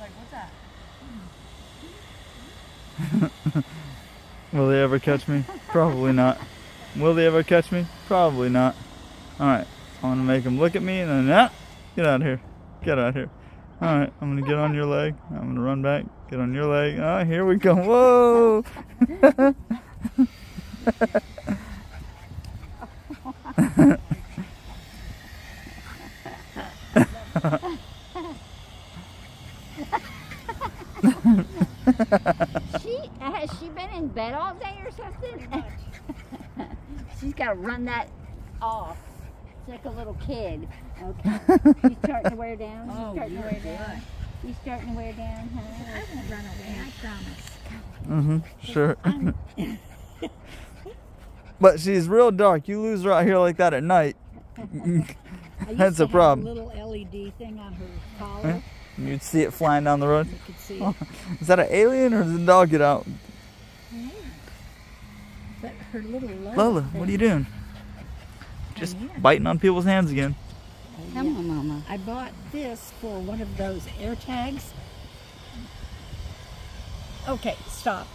like, what's that? Will they ever catch me? Probably not. Will they ever catch me? Probably not. Alright, I'm gonna make them look at me and then, ah, get out of here. Get out of here. Alright, I'm to get on your leg. I'm to run back, get on your leg. Oh, here we go. Whoa! she has she been in bed all day or something? She's got to run that off. It's like a little kid. Okay. She's starting to wear down. She's Oh, starting to you're wear down. She's starting to wear down, huh? I won't run away, I promise. Mm-hmm, sure. but she's real dark. You lose her out here like that at night. That's a have problem. little LED thing on her Huh? collar. You'd see it flying down the road. You could see it. Is that an alien or does the dog get out? But her little Lola. Lola, what are you doing? Just here. biting on people's hands again. Come on, Mama. I bought this for one of those air tags. Okay, stop.